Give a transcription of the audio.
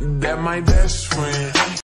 that my best friend.